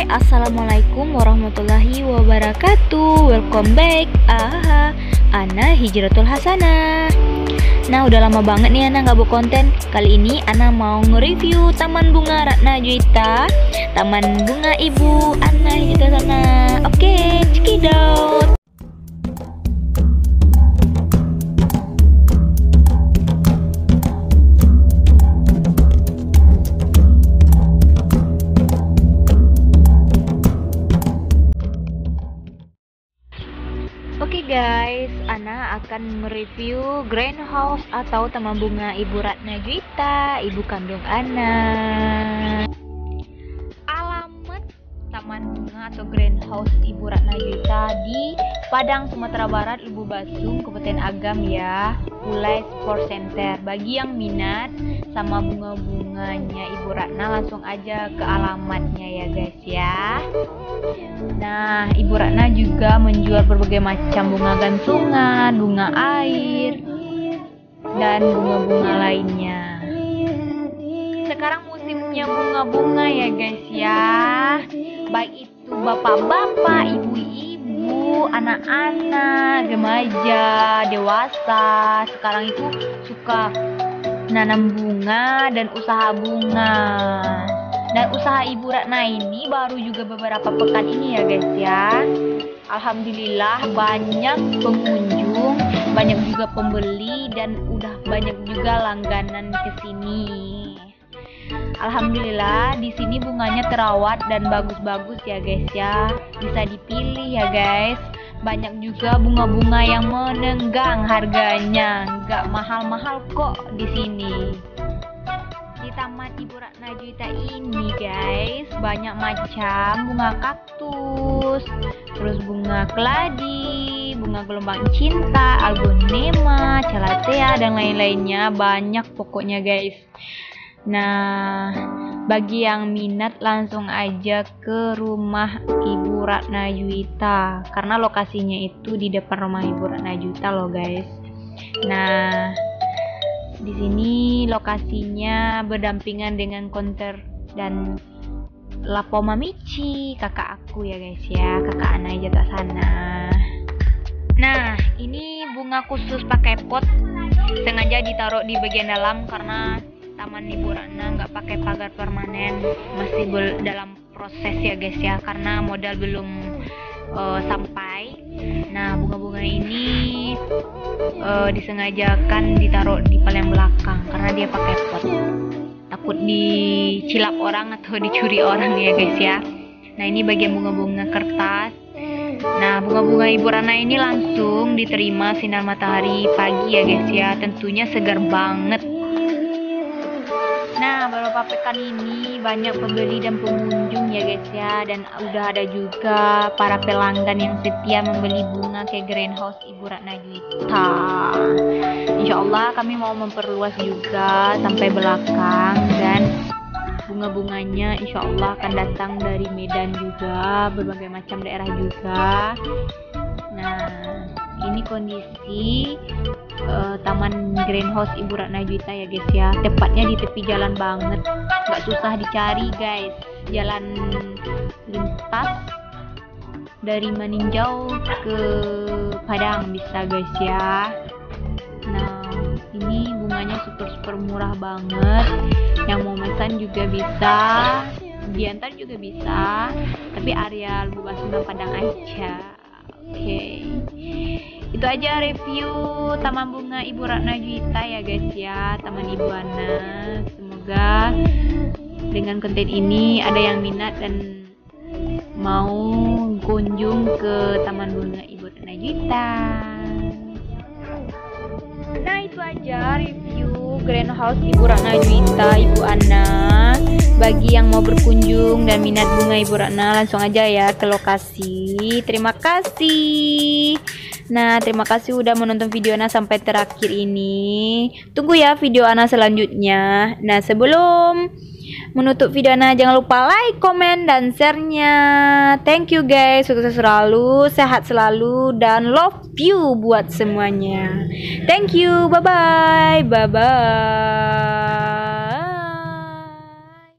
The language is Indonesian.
Hai, Assalamualaikum warahmatullahi wabarakatuh. Welcome back. Aha, Ana Hijratul Hasanah. Nah udah lama banget nih Ana gak buat konten. Kali ini Ana mau nge-review Taman Bunga Ratna Juita Taman Bunga Ibu Ana Hijratul Hasanah. Oke, cekidot akan mereview greenhouse atau taman bunga Ibu Ratna Juita, ibu kandung Ana. Bunga atau greenhouse Ibu Ratna Juita di Padang, Sumatera Barat, Lubu Basung, Kabupaten Agam ya. Ulai Sport Center. Bagi yang minat sama bunga-bunganya Ibu Ratna langsung aja ke alamatnya ya guys ya. Nah, Ibu Ratna juga menjual berbagai macam bunga gantungan, bunga air, dan bunga-bunga lainnya. Sekarang musimnya bunga-bunga ya guys bapak-bapak, ibu-ibu, anak-anak, remaja, dewasa. Sekarang itu suka nanam bunga dan usaha bunga. Dan usaha Ibu Ratna ini baru juga beberapa pekan ini ya guys ya. Alhamdulillah banyak pengunjung, banyak juga pembeli dan udah banyak juga langganan ke sini. Alhamdulillah di sini bunganya terawat dan bagus-bagus ya guys ya. Bisa dipilih ya guys. Banyak juga bunga-bunga yang menenggang harganya, nggak mahal-mahal kok di sini di Taman Ibu Ratna Juita ini guys banyak macam bunga kaktus terus bunga keladi bunga gelombang cinta algonema calathea dan lain-lainnya banyak pokoknya guys nah bagi yang minat langsung aja ke rumah Ibu Ratna Juita karena lokasinya itu di depan rumah Ibu Ratna Juita loh guys. Nah di sini lokasinya berdampingan dengan konter dan Lapo Mamici, kakak aku ya guys ya, kakak Ana jatuh sana. Nah, ini bunga khusus pakai pot, sengaja ditaruh di bagian dalam karena Taman Ibu Ratna nggak pakai pagar permanen, masih dalam proses ya guys ya, karena modal belum uh, sampai. Nah, bunga-bunga ini uh, disengajakan ditaruh di paling belakang karena dia pakai pot. Takut dicilap orang atau dicuri orang ya guys ya. Nah, ini bagian bunga-bunga kertas. Nah, bunga-bunga Ibu Rana ini langsung diterima sinar matahari pagi ya guys ya. Tentunya segar banget. Nah, beberapa pekan ini banyak pembeli dan pengunjung ya guys ya dan udah ada juga para pelanggan yang setia membeli bunga ke greenhouse Ibu Ratna Juita. Insya Allah kami mau memperluas juga sampai belakang dan bunga-bunganya insya Allah akan datang dari Medan juga berbagai macam daerah juga. Nah, ini kondisi uh, taman greenhouse Ibu Ratna Juita ya guys ya. Tepatnya di tepi jalan banget. Nggak susah dicari guys. Jalan lintas dari Maninjau ke Padang bisa guys ya. Nah ini bunganya super super murah banget. Yang mau pesan juga bisa diantar juga bisa. Tapi area luas Padang aja. Oke. okay itu aja review Taman Bunga Ibu Ratna Juita ya guys ya. Taman Ibu Ana semoga dengan konten ini ada yang minat dan mau kunjung ke Taman Bunga Ibu Ratna Juita nah itu aja review greenhouse Ibu Ratna Juita Ibu Ana bagi yang mau berkunjung dan minat bunga Ibu Ratna langsung aja ya ke lokasi. Terima kasih Nah, terima kasih udah menonton video Ana sampai terakhir ini. Tunggu ya video Ana selanjutnya. Nah, sebelum menutup video Ana jangan lupa like, komen, dan share-nya. Thank you guys, sukses selalu, sehat selalu, dan love you buat semuanya. Thank you, bye-bye, bye-bye.